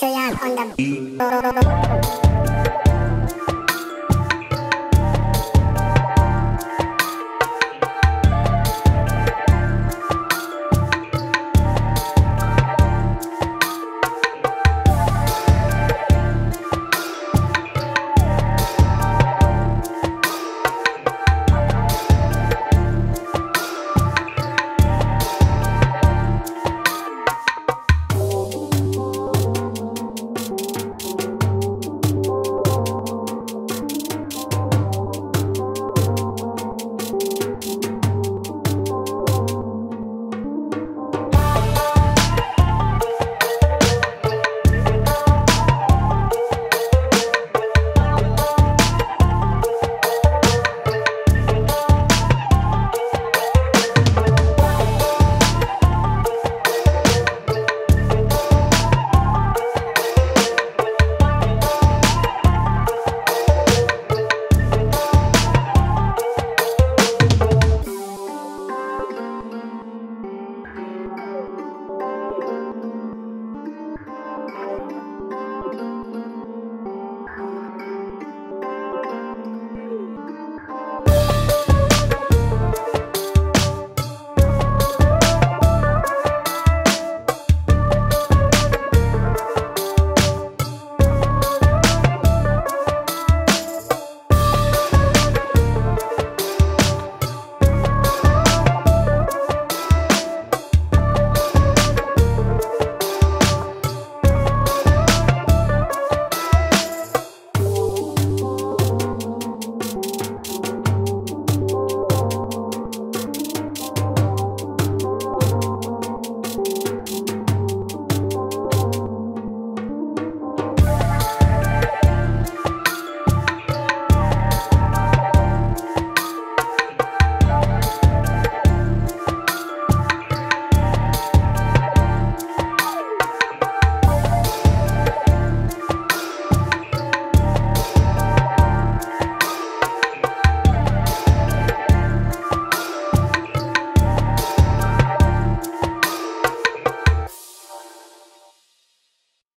jam on the.